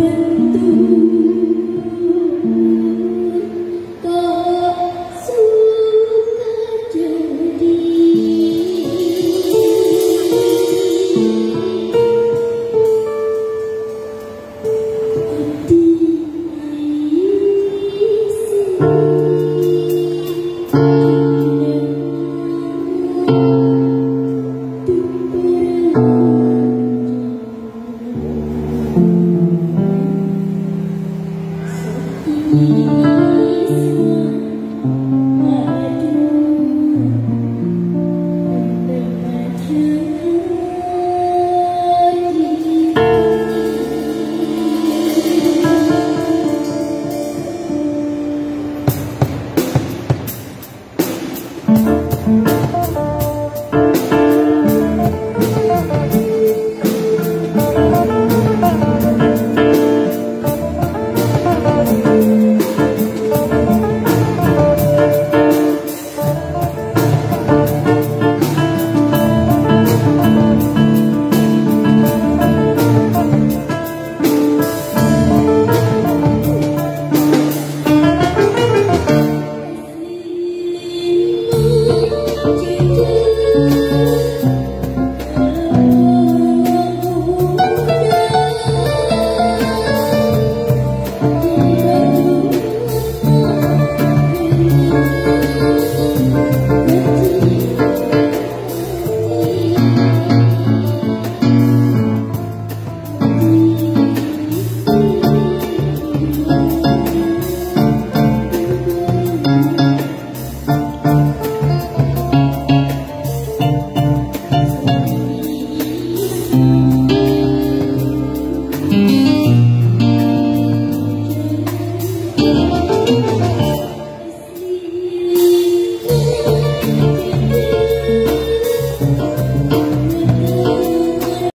been peace.